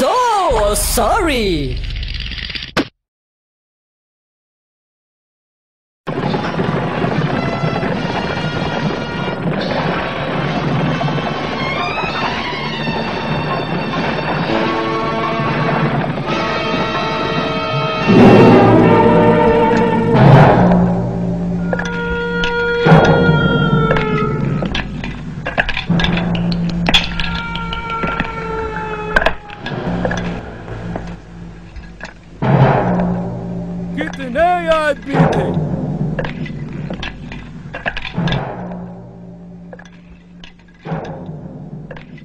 so sorry. you आदमी थे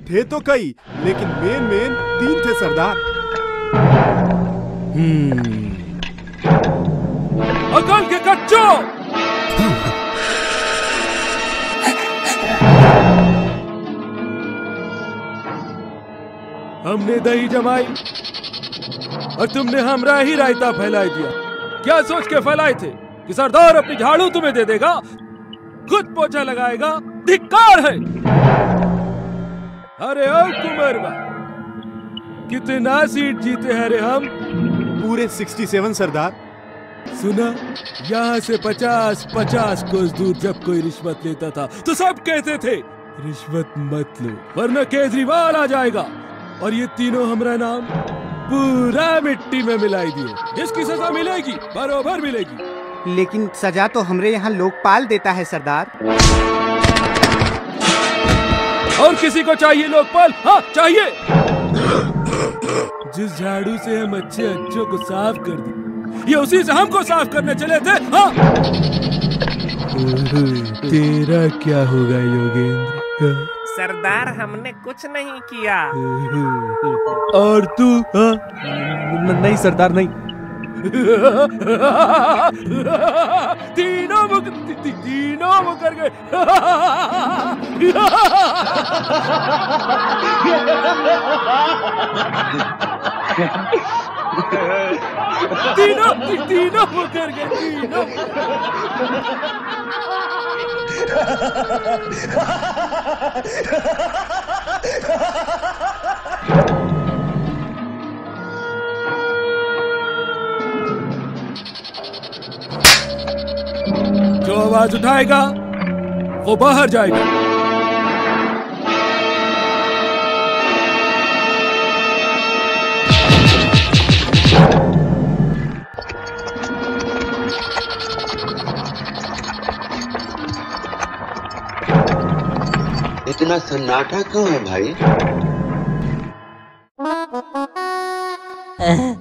थे तो कई, लेकिन मेन मेन तीन थे सरदार। अकल के कच्चो! हमने दही जमाई और तुमने हमरा ही रायता फैला दिया। क्या सोच के फैलाए थे कि सरदार अपनी झाड़ू तुम्हें दे देगा? खुद पोछा लगाएगा? धिक्कार है। अरे ओ कुंवरवा कितना सीट जीते हैं रे हम? पूरे 67 सरदार। सुना यहाँ से पचास पचास कोस दूर जब कोई रिश्वत लेता था तो सब कहते थे रिश्वत मत लो वरना केजरीवाल आ जाएगा। और ये तीनों हमारा नाम? पूरा मिट्टी में मिलाई दिए इसकी सजा मिलेगी बरोबर मिलेगी। लेकिन सजा तो हमरे यहाँ लोकपाल देता है सरदार। और किसी को चाहिए लोकपाल? हाँ चाहिए। जिस झाड़ू से हम अच्छे अच्छों को साफ़ कर दे ये उसी से हमको साफ़ करने चले थे। हाँ। तेरा क्या होगा योगेंद्र? सरदार हमने कुछ नहीं किया। और तू हाँ? नहीं सरदार नहीं। तीनों मुक ती, ती, तीनों मुकर गए। तीनों ती, तीनों मुकर गए तीनों। जो आवाज़ उठाएगा वो बाहर जाएगा। इतना सन्नाटा क्यों है भाई?